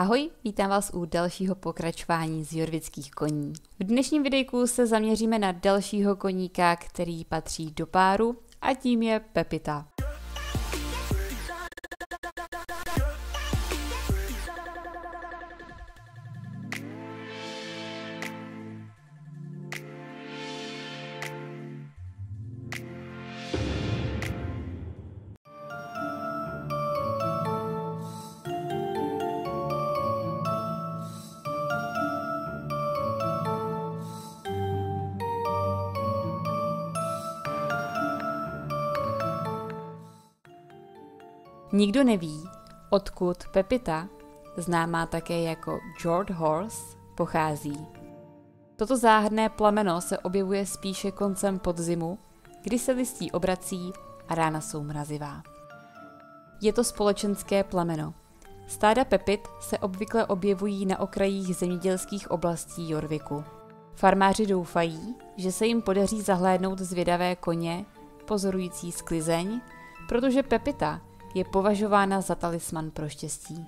Ahoj, vítám vás u dalšího pokračování z jorvických koní. V dnešním videjku se zaměříme na dalšího koníka, který patří do páru a tím je Pepita. Nikdo neví, odkud Pepita, známá také jako George Horse, pochází. Toto záhadné plameno se objevuje spíše koncem podzimu, kdy se listí obrací a rána jsou mrazivá. Je to společenské plameno. Stáda pepit se obvykle objevují na okrajích zemědělských oblastí Jorviku. Farmáři doufají, že se jim podaří zahlédnout zvědavé koně, pozorující sklizeň, protože Pepita je považována za talisman pro štěstí.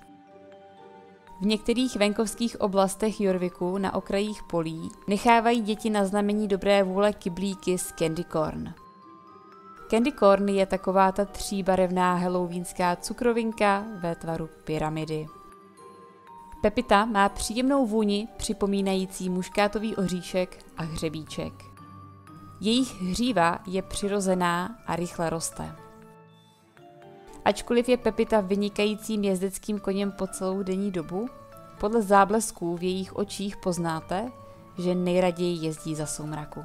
V některých venkovských oblastech Jorviku na okrajích polí nechávají děti na znamení dobré vůle kyblíky z candy corn. Candy corn je taková ta tříbarevná halloweenská cukrovinka ve tvaru pyramidy. Pepita má příjemnou vůni připomínající muškátový oříšek a hřebíček. Jejich hříva je přirozená a rychle roste. Ačkoliv je Pepita vynikajícím jezdeckým koněm po celou denní dobu, podle záblesků v jejich očích poznáte, že nejraději jezdí za soumraku.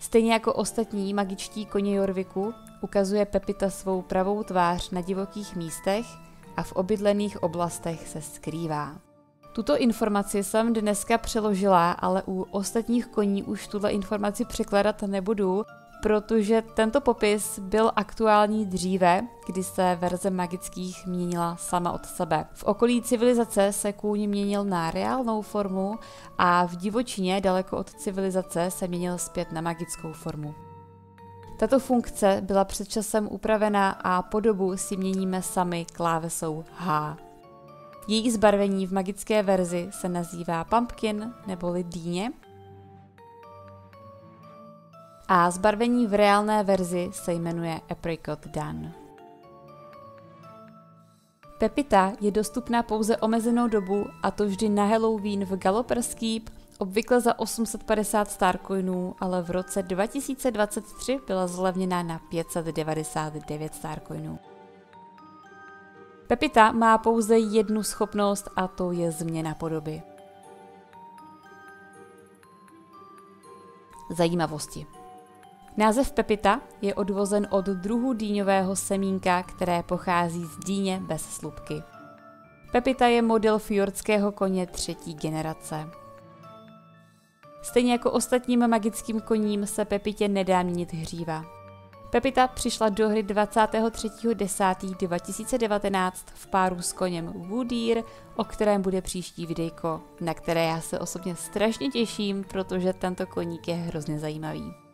Stejně jako ostatní magičtí koně Jorviku ukazuje Pepita svou pravou tvář na divokých místech a v obydlených oblastech se skrývá. Tuto informaci jsem dneska přeložila, ale u ostatních koní už tuhle informaci překládat nebudu, protože tento popis byl aktuální dříve, kdy se verze magických měnila sama od sebe. V okolí civilizace se kůň měnil na reálnou formu a v divočině daleko od civilizace se měnil zpět na magickou formu. Tato funkce byla před časem upravená a podobu si měníme sami klávesou H. Její zbarvení v magické verzi se nazývá pumpkin neboli dýně a zbarvení v reálné verzi se jmenuje Apricot Dan. Pepita je dostupná pouze omezenou dobu a to vždy na Halloween v Galloper's Keep, obvykle za 850 starcoinů, ale v roce 2023 byla zlevněna na 599 starcoinů. Pepita má pouze jednu schopnost a to je změna podoby. Zajímavosti. Název Pepita je odvozen od druhu dýňového semínka, které pochází z dýně bez slupky. Pepita je model fjordského koně třetí generace. Stejně jako ostatním magickým koním se Pepitě nedá měnit hříva. Pepita přišla do hry 23.10.2019 v páru s koněm Woodeer, o kterém bude příští videjko, na které já se osobně strašně těším, protože tento koník je hrozně zajímavý.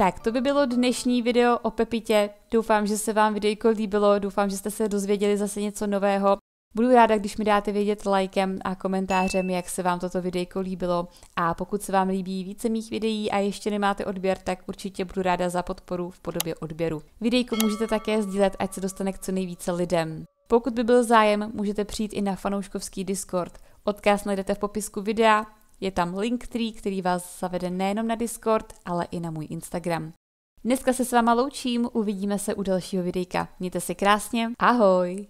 Tak, to by bylo dnešní video o Pepitě. Doufám, že se vám videjko líbilo, doufám, že jste se dozvěděli zase něco nového. Budu ráda, když mi dáte vědět lajkem a komentářem, jak se vám toto videjko líbilo. A pokud se vám líbí více mých videí a ještě nemáte odběr, tak určitě budu ráda za podporu v podobě odběru. Videjko můžete také sdílet, ať se dostane k co nejvíce lidem. Pokud by byl zájem, můžete přijít i na fanouškovský Discord. Odkaz najdete v popisku videa, je tam Linktree, který vás zavede nejenom na Discord, ale i na můj Instagram. Dneska se s váma loučím, uvidíme se u dalšího videjka. Mějte se krásně, ahoj!